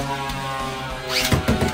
うん。